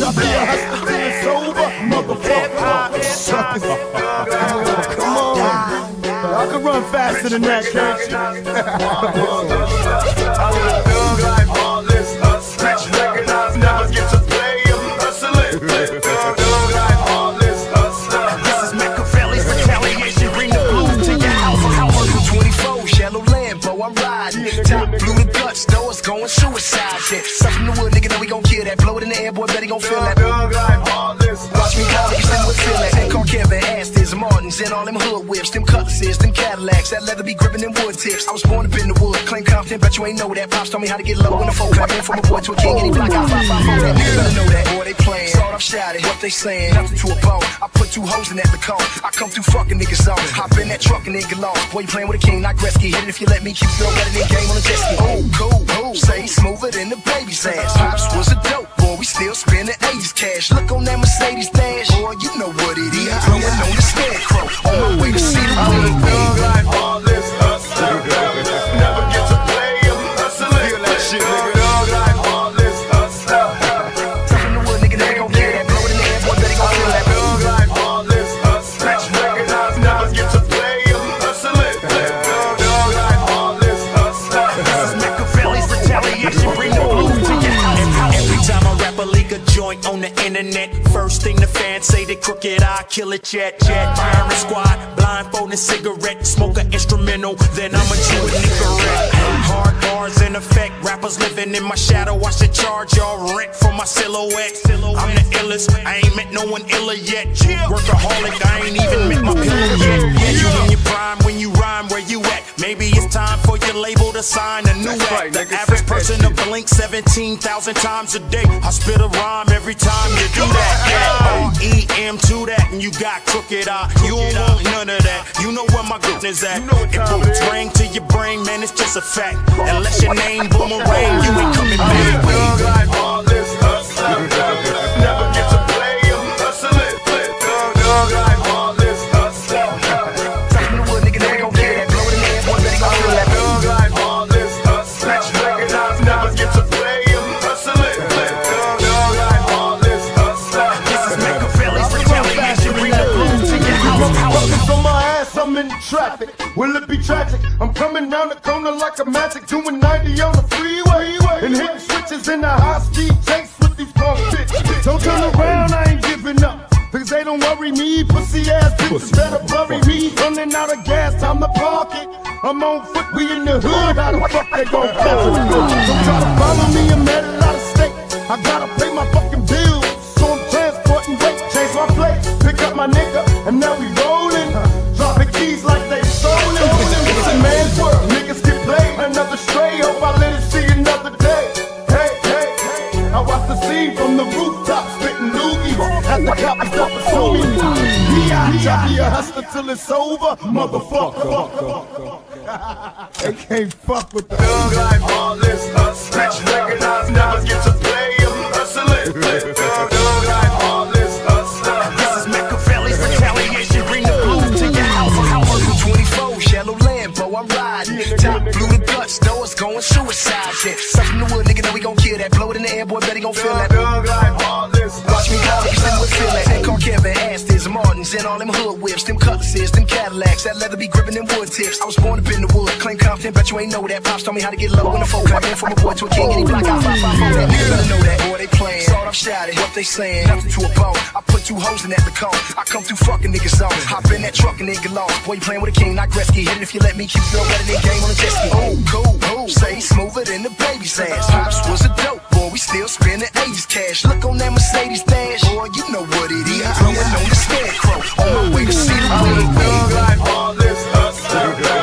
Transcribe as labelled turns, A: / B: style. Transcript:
A: Shut motherfucker. Come on. I can run faster than that, can't
B: guts, going suicide. Shit, something the wood, nigga, know we gon' kill that. Blow it in the air, boy, bet he gon' feel that. Watch me call you still would feel that. That car Kevin, Aston's, Martins, and all them hood whips, them cutlasses, them Cadillacs, that leather be gripping them wood tips. I was born up in the wood, claim confident, bet you ain't know that. Pops told me how to get low in the folk. Went from a boy to a king, and he block out five five four. That nigga know that. Boy, they playing. Sawed off shouted, what they saying? Nothing to a bone. I put two hoes in that Lacone. I come through fucking niggas on. Hop in that truck and nigga lost. Boy, you playing with a king, not Gretzky. Hit it if you let me. Keep throwing better than game on the jet ski. Oh, cool, cool. Say smoother than the baby's ass. Pops was a dope boy. We still spending 80s cash. Look on that Mercedes dash. Boy, you know what it is. Growing on the scarecrow. On my way to see the oh, wig. On the internet, first thing the fans say they crooked, I kill it, jet, jet. Firing squad, blindfolded cigarette, smoke an instrumental, then I'm a Jew and Nicorette. Hard bars in effect, rappers living in my shadow. I should charge y'all rent for my silhouette. I'm the illest, I ain't met no one iller yet. Workaholic, I ain't even met my pillow yet. Yeah, you in your prime when you rhyme, where you at? Maybe it's time for your label to sign a new act. The average person to blink 17,000 times a day. I spit a rhyme every time you do that. Yeah. R-E-M to that, and you got crooked eye. You don't want none of that. You know where my goodness at. It boots ring to your brain, man, it's just a fact. Unless your name boomerang,
A: traffic. Will it be tragic? I'm coming down the corner like a magic, doing 90 on the freeway. And hitting switches in the high speed chase with these punk bitches. Don't turn around, I ain't giving up. Because they don't worry me, pussy ass bitches better bury me. Running out of gas, time to park it. I'm on foot, we in the hood, how the fuck they gon' catch us? Don't try to follow me, I'm at a lot of stake. I gotta pay my fucking bills, so I'm transporting weight. Change my plate, pick up my nigga, and now we rolling. Dropping keys like they stolen. It's a man's world, niggas get played. Another stray, hope I let it see another day. Hey, hey, hey, I watch the scene from the rooftop, spitting loogies. At the cops up pursue me. Yeah, be a hustler till it's over, motherfucker. they can't fuck with the
B: This Top blue the though it's going suicide. Shit, something the wood, nigga, know we gon' kill that. Blow it in the air, boy, bet he gon' feel that. Watch me call you still would feel that. That car Kevin, Aston's, Martins, and all them hood whips, them cutlasses, them Cadillacs, that leather be gripping them wood tips. I was born up in the wood, claim confident, bet you ain't know that. Pops told me how to get low in the folk. I went from a boy to a king, and he block out five five four. That nigga better know that they playing. Saw I'm shouting, what they saying. Nothing to a bone. I put two hoes in that cone. I come through fucking niggas on. Hop in that truck and nigga long. Boy, you playing with a king, not Gretzky. Hit it if you let me keep your better than game on the jet ski. Oh, cool, cool. Say smoother than the baby's ass. Pops was a dope boy. We still spending 80s cash. Look on that Mercedes dash. Boy, you know what it is. Throwing on the scarecrow. On my way to see the wig.
C: All this hustler.